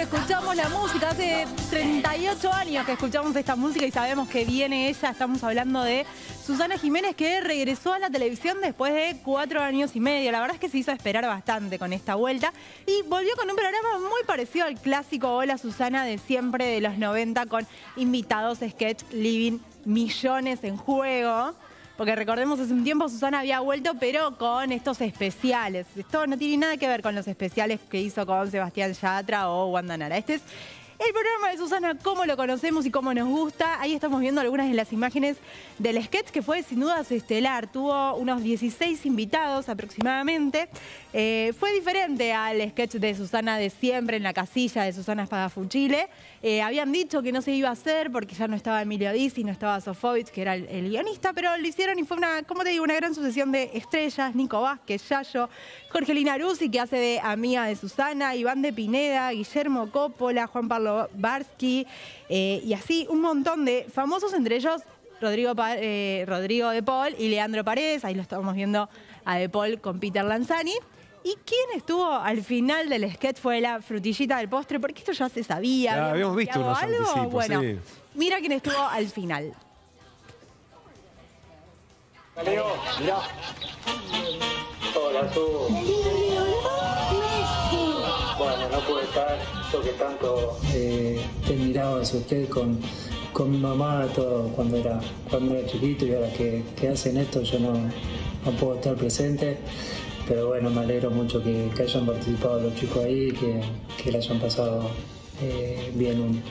escuchamos la música. Hace 38 años que escuchamos esta música y sabemos que viene ella. Estamos hablando de Susana Jiménez que regresó a la televisión después de cuatro años y medio. La verdad es que se hizo esperar bastante con esta vuelta y volvió con un programa muy parecido al clásico Hola Susana de siempre de los 90 con invitados, sketch, living, millones en juego. Porque recordemos, hace un tiempo Susana había vuelto, pero con estos especiales. Esto no tiene nada que ver con los especiales que hizo con Sebastián Yatra o Wanda Nara. Este es el programa de Susana, cómo lo conocemos y cómo nos gusta. Ahí estamos viendo algunas de las imágenes del sketch que fue sin dudas estelar. Tuvo unos 16 invitados aproximadamente. Eh, fue diferente al sketch de Susana de siempre en la casilla de Susana Espadafuchile. Eh, habían dicho que no se iba a hacer porque ya no estaba Emilio Dizzi, no estaba Sofovich, que era el, guionista, pero lo hicieron y fue una, como te digo, una gran sucesión de estrellas. Nico Vázquez, Yayo, Jorgelina Ruzzi, que hace de amiga de Susana, Iván de Pineda, Guillermo Coppola, Juan Pablo Barsky, eh, y así un montón de famosos, entre ellos Rodrigo, eh, Rodrigo De Paul y Leandro Paredes, ahí lo estamos viendo a De Paul con Peter Lanzani. ¿Y quién estuvo al final del sketch? Fue la frutillita del postre, porque esto ya se sabía. Ya, habíamos visto unos algo. Bueno, mira quién estuvo al final. Hola, tú no puede estar, yo que tanto eh, te miraba hacia usted con, con mi mamá todo cuando era, cuando era chiquito y ahora que, hacen esto yo no, no, puedo estar presente. Pero bueno, me alegro mucho que, hayan participado los chicos ahí, que, que le hayan pasado eh, bien un,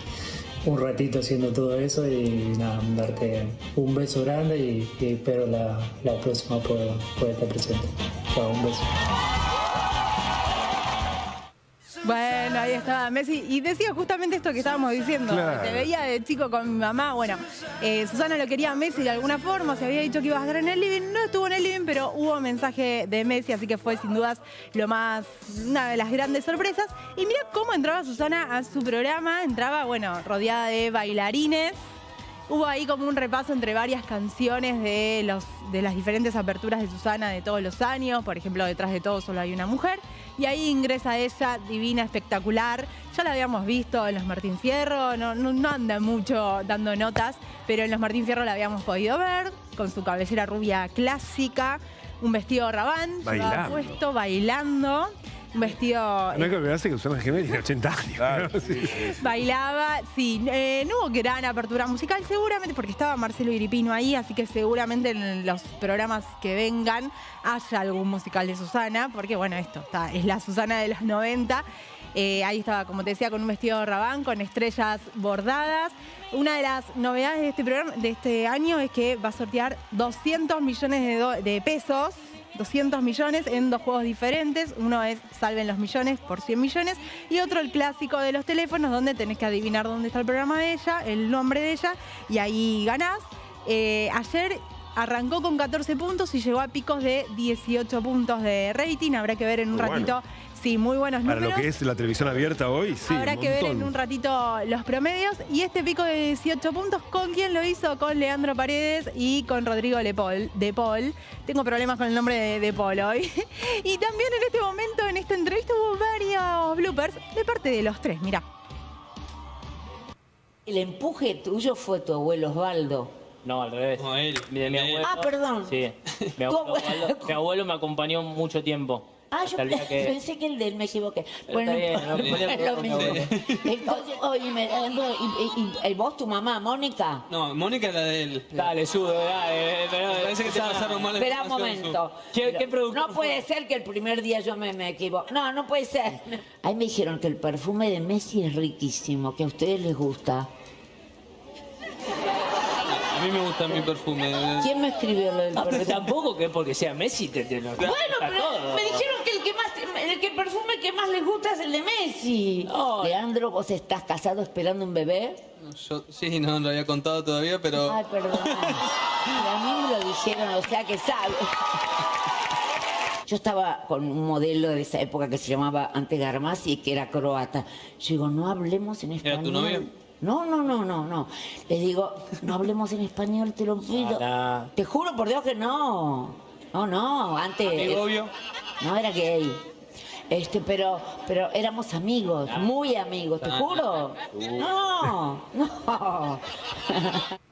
un, ratito haciendo todo eso y nada, darte un beso grande y, espero la, la próxima pueda, pueda estar presente. Chao, un beso. Bueno, ahí estaba Messi. Y decía justamente esto que estábamos diciendo. Te veía de chico con mi mamá. Bueno, eh, Susana lo quería a Messi de alguna forma. Se había dicho que iba a estar en el living. No estuvo en el living, pero hubo mensaje de Messi. Así que fue sin dudas lo más, una de las grandes sorpresas. Y mira cómo entraba Susana a su programa. Entraba, bueno, rodeada de bailarines. Hubo ahí como un repaso entre varias canciones de, los, de las diferentes aperturas de Susana de todos los años. Por ejemplo, detrás de todo solo hay una mujer. Y ahí ingresa ella, divina, espectacular. Ya la habíamos visto en los Martín Fierro, no, no, anda mucho dando notas, pero en los Martín Fierro la habíamos podido ver con su cabellera rubia clásica, un vestido rabán, puesto, bailando un vestido... No hay que olvidarse que Susana Jiménez tiene 80 años. Bailaba, sí. Eh, no hubo gran apertura musical, seguramente, porque estaba Marcelo Iripino ahí, así que seguramente en los programas que vengan haya algún musical de Susana, porque bueno, esto está, es la Susana de los 90. Eh, ahí estaba, como te decía, con un vestido rabán, con estrellas bordadas. Una de las novedades de este programa, de este año, es que va a sortear 200 millones de pesos 200 millones en dos juegos diferentes. Uno es Salven los millones por 100 millones y otro el clásico de los teléfonos donde tenés que adivinar dónde está el programa de ella, el nombre de ella y ahí ganás. Eh, ayer arrancó con 14 puntos y llegó a picos de 18 puntos de rating. Habrá que ver en un ratito Sí, muy buenos números. Para lo que es la televisión abierta hoy, sí. Habrá que ver en un ratito los promedios. Y este pico de 18 puntos, ¿con quién lo hizo? Con Leandro Paredes y con Rodrigo de Paul. Tengo problemas con el nombre de, de Paul hoy. y también en este momento, en esta entrevista, hubo varios bloopers de parte de los tres. Mirá. El empuje tuyo fue tu abuelo Osvaldo. No, al revés. No, él. Mi, abuelo, ah, perdón. Sí. mi abuelo me acompañó mucho tiempo. Ah, yo pensé que el de él me equivoqué. bueno, lo mismo. Entonces, oye, me, y, y, vos, tu mamá, Mónica. No, Mónica es la de él. Dale, sube, dale. Parece que te pasaron mal Espera un momento. ¿Qué, qué no puede ser que el primer día yo me, me equivoque. No, no puede ser. Ahí me dijeron que el perfume de Messi es riquísimo, que a ustedes les gusta. A mí me gusta mi perfume. ¿Quién me escribió lo del perfume? tampoco que porque sea Messi te, te Bueno, pero me dijeron que el que más el que perfume que más les gusta es el de Messi. Leandro, ¿vos estás casado esperando un bebé? Yo sí, no lo había contado todavía, pero. Ay, perdón. a mí me lo dijeron, o sea que sabe. Yo estaba con un modelo de esa época que se llamaba Ante Garmasi, que era croata. Yo digo, no hablemos en español. ¿Era tu novio? No, no, no, no, no. Les digo, no hablemos en español, te lo pido. Te juro por Dios que no. No, no, antes. ¿Amigo obvio? No era gay. Este, pero, pero éramos amigos, muy amigos, te juro. No, no.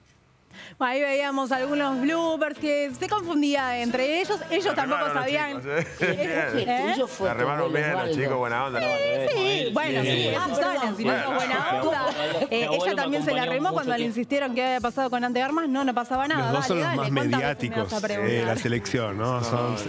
Ahí veíamos algunos bloopers que se confundía entre ellos. Ellos tampoco sabían. chicos, ¿eh? Tuyo fue Se arremaron bien los chicos, buena onda. Sí, bueno, sí, es Ah, Susana, perdón. si no Bueno. buena onda. Eh, ella también se la remó cuando le insistieron que había pasado con Antearmas. No, no pasaba nada. Los dos son los más ¿cuántas veces me mediáticos de la selección, ¿no?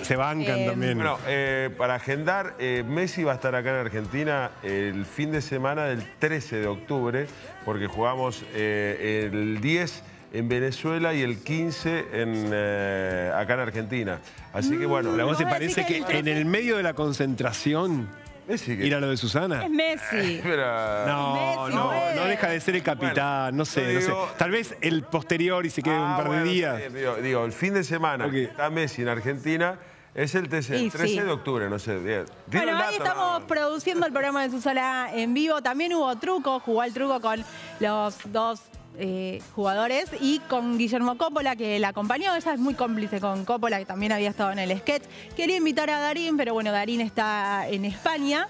Se bancan Eh, también. Bueno, eh, para agendar, eh, Messi va a estar acá en Argentina el fin de semana del 13 de octubre, porque jugamos eh, el 10 en Venezuela y el 15 en, eh, acá en Argentina. Así que bueno, ¿A vos te No, parece que que el en el medio de la concentración Messi ir a lo de Susana? Es Messi. Pero- No, Messi, no, no deja de ser el capitán, no sé, no sé. Tal vez el posterior y se quede un Ah, par de días. sí, digo, digo, el fin de semana Ok. que está Messi en Argentina es el 13, Y 13 sí. de octubre, no sé. bien. Bueno, un ahí dato, estamos ¿no? produciendo el programa de Susana en vivo. También hubo truco, jugó al truco con los dos eh, jugadores y con Guillermo Coppola, que la acompañó. Ella es muy cómplice con Coppola, que también había estado en el sketch. Quería invitar a Darín, pero bueno, Darín está en España.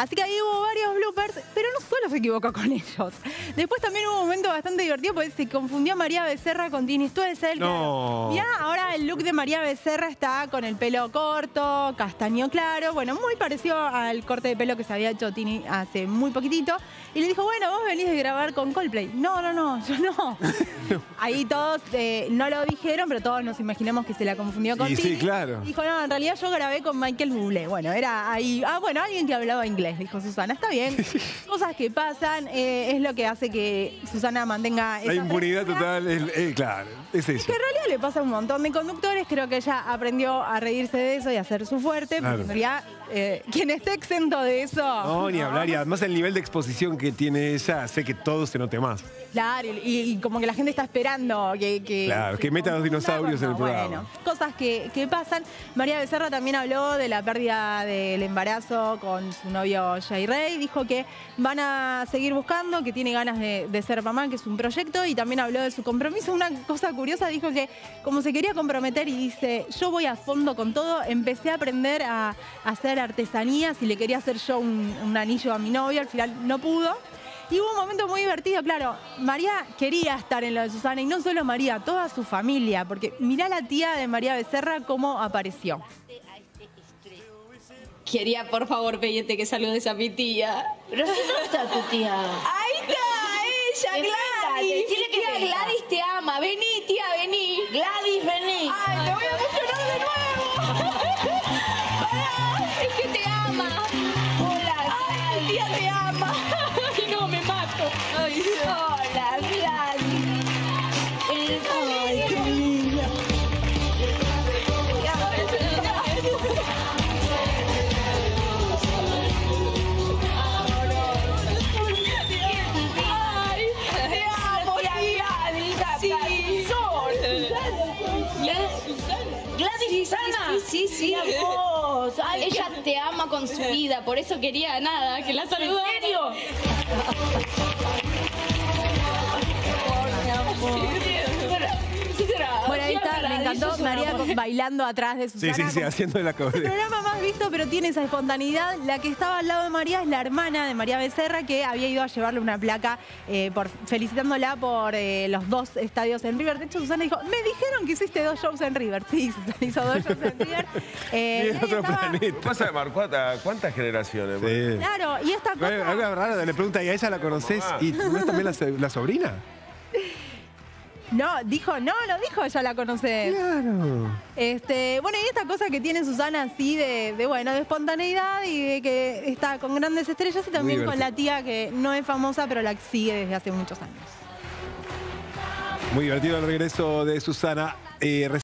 Así que ahí hubo varios bloopers, pero no solo se equivocó con ellos. Después también hubo un momento bastante divertido porque se confundió María Becerra con Tini Stoessel. No. Ya ahora el look de María Becerra está con el pelo corto, castaño claro, bueno, muy parecido al corte de pelo que se había hecho Tini hace muy poquitito. Y le dijo, bueno, vos venís de grabar con Coldplay. No, no, no, yo no. Ahí todos eh, no lo dijeron, pero todos nos imaginamos que se la confundió con Y sí, Tini. claro. Dijo, no, en realidad yo grabé con Michael Bublé. Bueno, era ahí, ah, bueno, alguien que hablaba inglés, dijo Susana. Está bien, cosas que pasan, eh, es lo que hace que Susana mantenga esa La impunidad total, es, eh, claro, es eso. Que en realidad le pasa a un montón de conductores, creo que ella aprendió a reírse de eso y a hacer su fuerte, Claro. porque en realidad eh, quien esté exento de eso... No, ni hablar. Y además el nivel de exposición que tiene ella hace que todo se note más. Claro, y, y como que la gente está esperando que... que Claro, que metan los dinosaurios en el programa. Bueno, cosas que, que pasan. María Becerra también habló de la pérdida del embarazo con su novio Jay Rey. Dijo que van a seguir buscando, que tiene ganas de, de ser mamá, que es un proyecto. Y también habló de su compromiso. Una cosa curiosa, dijo que como se quería comprometer y dice, yo voy a fondo con todo, empecé a aprender a, a hacer artesanías y le quería hacer yo un, un anillo a mi novio. Al final no pudo. Y hubo un momento muy divertido, claro. María quería estar en lo de Susana y no solo María, toda su familia, porque mirá la tía de María Becerra cómo apareció. Quería, por favor, pedirte que saludes a mi tía. Pero si no está tu tía. ¡Ahí está! ¡Ella, Gladys! que. Gladys te ama. Vení. Ama! Hola, ¡Ay, tía, te ama! ¡Ay, no, me mato! ¡Ay, hola, ama con su vida, por eso quería nada, que la ¿En saludara. serio? Encantó María bailando atrás de Sí, Susana. sí, sí, como- haciendo la Es el programa más visto, pero tiene esa espontaneidad. La que estaba al lado de María es la hermana de María Becerra, que había ido a llevarle una placa eh, por, felicitándola por eh, los dos estadios en River. De hecho, Susana dijo, me dijeron que hiciste dos shows en River. Sí, Susana hizo dos shows en River. Eh, Y otro estaba- ¿Qué planeta. pasa de Marco? ¿A ¿Cuántas generaciones? Sí. Claro, y esta cosa... Algo raro, le pregunta, ¿y a ella la conoces? ¿Y no es también la sobrina? No, dijo, no, lo dijo, ella la conoce. Claro. Este, bueno, y esta cosa que tiene Susana así de, de, bueno, de espontaneidad y de que está con grandes estrellas y también con la tía que no es famosa, pero la sigue desde hace muchos años. Muy divertido el regreso de Susana. Eh,